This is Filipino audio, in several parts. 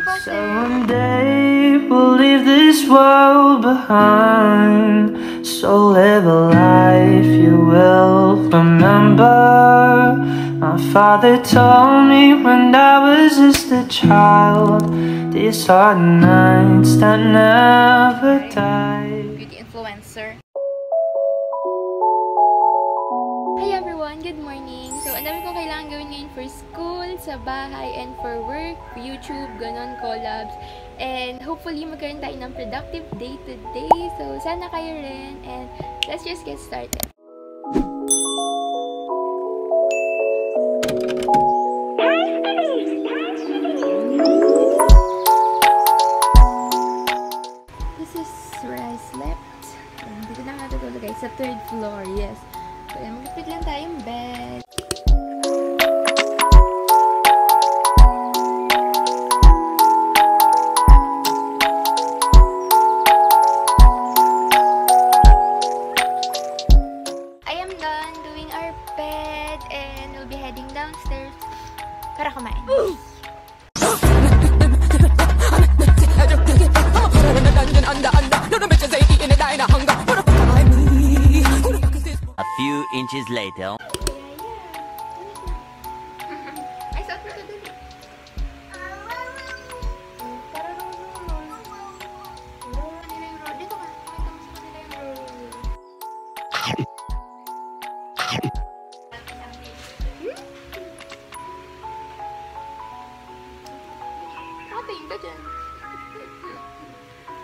Someday we'll leave this world behind. So live a life you will remember. My father told me when I was just a child. These are the nights that never die. Beauty influencer. Hi everyone! Good morning! So, ang dami kong kailangan gawin ngayon for school, sa bahay, and for work, YouTube, ganon, collabs. And hopefully, magkaroon tayo ng productive day today. So, sana kayo rin. And let's just get started. This is where I slept. Dito na nga natutulog guys, sa third floor, yes. So, yan, magpipit lang tayong bed. Kanila yung roll. Nakatingin ka dyan.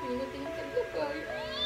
Pinatingin ka dyan, boy.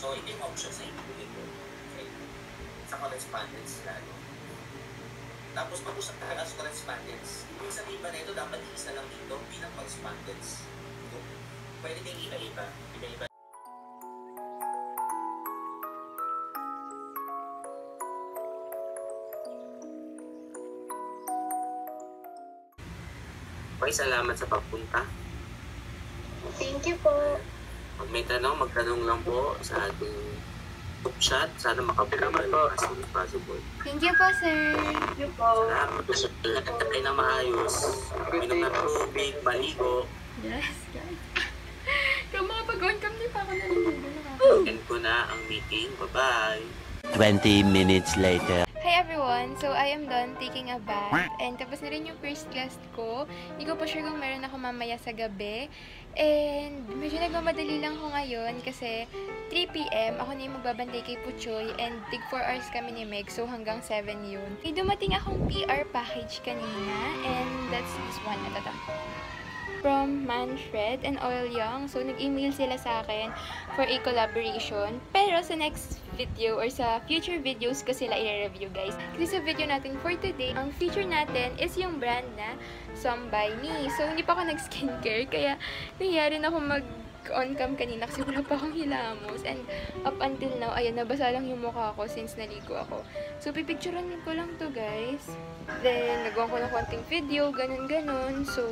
So, ito yung option sa ko. Okay. Sa correspondence lalo. Tapos pag-usap talaga sa correspondence, ibig sabihin ba na ito, dapat isa lang dito bilang correspondence. Pwede ding iba-iba. Iba-iba Okay, salamat sa pagpunta. Thank you po. Pag may tanong, magtanong lang po sa ating group chat. Sana makabulan as soon as possible. Thank you po, sir. Thank you po. Salamat po sa tayo na maayos. Minom ng tubig, maligo. Yes, guys. Kung makapag-on cam, di pa ako naliligo. End ko na ang meeting. Bye-bye. 20 minutes later. Hi everyone! So, I am done taking a bath. And tapos na rin yung first class ko. Hindi ko pa sure kung meron ako mamaya sa gabi. And medyo nagmamadali lang ako ngayon kasi 3pm ako na yung magbabantay kay Puchoy and tig 4 hours kami ni Meg. So, hanggang 7 yun. May dumating akong PR package kanina and that's this one. To. From Manfred and Oil Young. So, nag-email sila sa akin for a collaboration. Pero sa next video or sa future videos ko sila i-review guys. Kasi sa video natin for today, ang feature natin is yung brand na Some By Me. So, hindi pa ako nag-skincare. Kaya, nangyari na ako mag on cam kanina kasi wala pa akong hilamos. And up until now, ayan, nabasa lang yung mukha ko since naligo ako. So, pipicturean ko lang to guys. Then, nagawa ko ng konting video, ganun-ganun. So,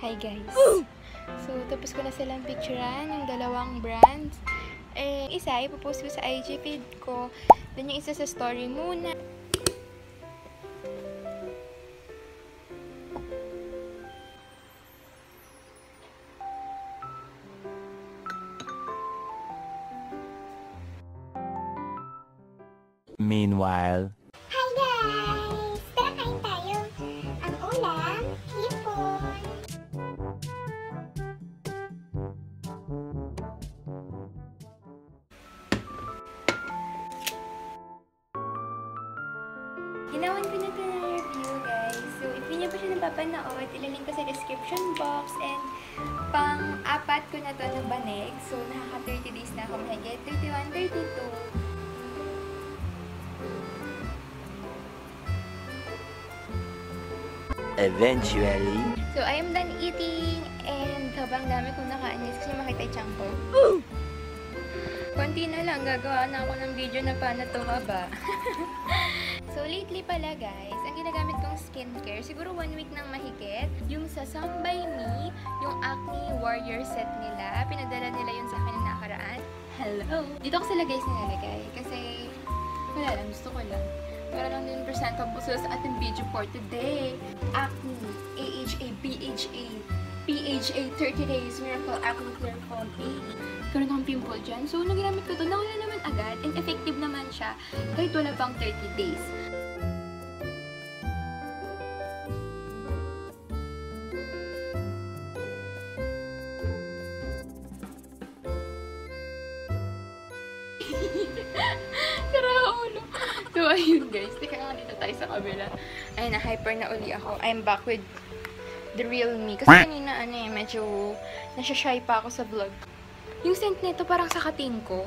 Hi guys. So, tapos ko na silang picturean, yung dalawang brands. Eh, isa, ipopost ko sa IG feed ko. Then yung isa sa story muna. Meanwhile, Hi guys! Description box. And, pang-apat ko na to ng banig. So, nakaka-30 days na ako mahigit. 31, 32. eventually, So, I am done eating. And, habang dami kong nakaanis kasi makita yung tiyan ko. Konti na lang, gagawa na ako ng video na paano to ba. so, lately pala guys, ang ginagamit kong skincare, siguro one week nang mahigit, yung sa Some by Me, yung Acne Warrior set nila. Pinadala nila yun sa akin ng nakaraan. Hello! Dito ko sila guys nilalagay kasi wala lang, gusto ko lang. Para lang din presentable sila sa ating video for today. Acne, AHA, BHA, PHA 30 Days Miracle Acne Clear Foam baby. Karoon akong pimple dyan. So, nagamit ko to. Nawala naman agad. And effective naman siya kahit wala pang 30 days. Sira ulo. So, ayun guys. Teka nga dito tayo sa kabila. Ayun na, hyper na uli ako. I'm back with the real me. Kasi kanina, ano eh, medyo nasya-shy pa ako sa vlog. Yung scent nito parang sa kating ko.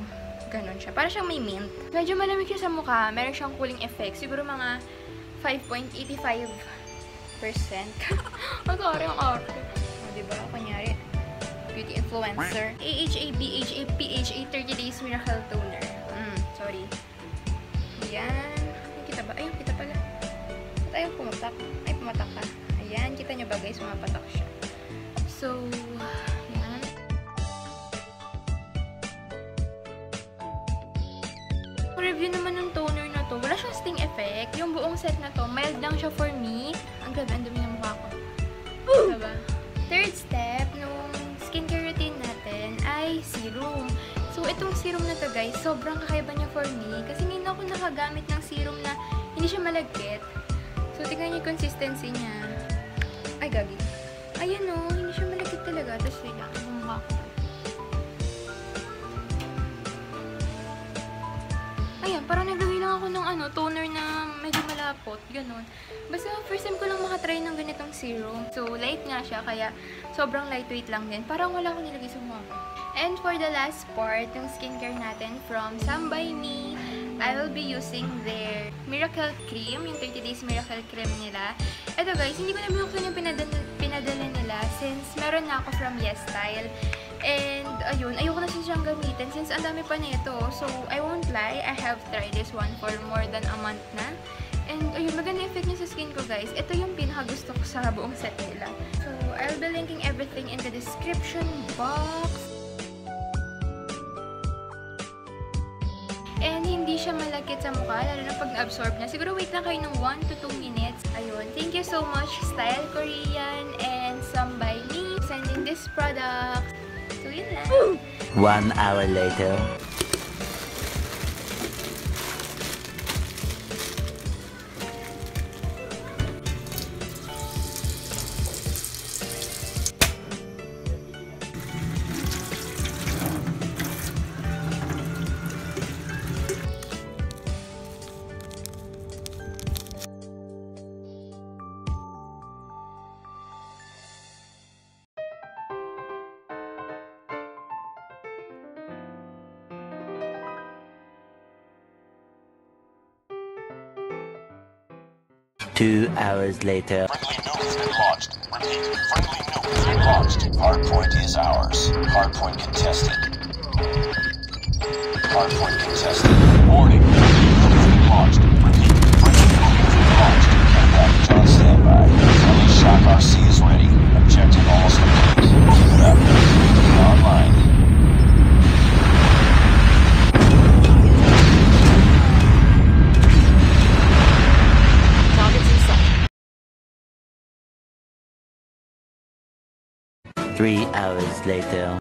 Ganon siya. Parang siyang may mint. Medyo malamig siya sa mukha. Meron siyang cooling effect. Siguro mga 5.85%. Ang sorry ang arte. O, diba? Kunyari, beauty influencer. AHA, BHA, PHA 30 Days Miracle Toner. Mm, sorry. Ayan. Ay, kita ba? Ayun, kita pala. Ba't ayaw pumatak? Ay, pumatak ka. Ayan, kita nyo ba guys? Pumapatak siya. So, ayan. Review naman ng toner na to. Wala siyang sting effect. Yung buong set na to, mild lang siya for me. Ang grabe, ang dumi ng mukha ko. Diba? Third step nung skincare routine natin ay serum. So, itong serum na to guys, sobrang kakaiba niya for me. Kasi ngayon ako nakagamit ng serum na hindi siya malagkit. So, tingnan niyo yung consistency niya. Ay, gagi. Ayan o, hindi siya malagkit talaga. Tapos, wait lang, yung mukha ko. Ayan, parang naglagay lang ako ng ano, toner na medyo malapot, ganun. Basta first time ko lang makatry ng ganitong serum. So, light nga siya, kaya sobrang lightweight lang din. Parang wala akong nilagay sa mukha ko. And for the last part, yung skincare natin from Some by Me, I will be using their Miracle Cream, yung 30 Days Miracle Cream nila. Ito guys, hindi ko na binuksan yung pinadala, pinadala nila since meron na ako from Yes Style. And, ayun, ayoko na siyang gamitin since ang dami pa nito. So, I won't lie, I have tried this one for more than a month na. And, ayun, maganda effect niya sa skin ko, guys. Ito yung pinaka-gusto ko sa buong set nila. So, I'll be linking everything in the description box. Hindi siya malagkit sa mukha, lalo na pag na-absorb na. Siguro wait lang kayo ng 1 to 2 minutes. Ayun, thank you so much, Style Korean and Some by Me, sending this product. So, yun lang. one hour later. Two hours later. Friendly nuke has been launched. Repeat, friendly nuke has been launched. Hardpoint is ours. Hardpoint contested. Hardpoint contested. Warning, friendly nuke has been launched. Repeat, friendly nuke has been launched. Care package on standby. Friendly shock RC is ready. objective almost complete. Keep it up. Three hours later.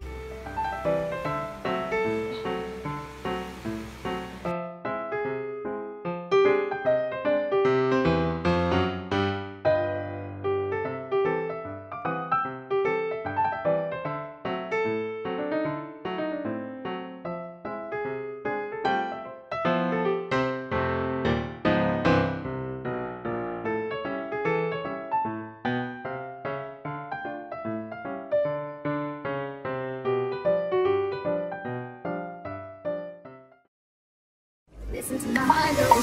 It's